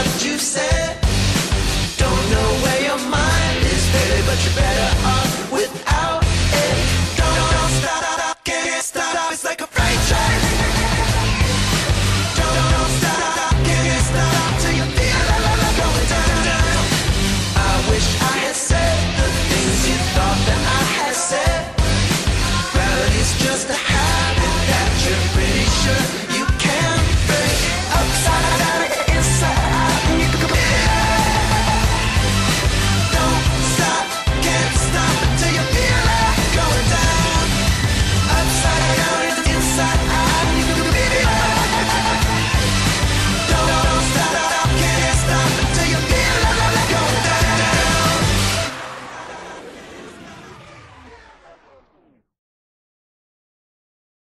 much